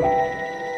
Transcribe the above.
Música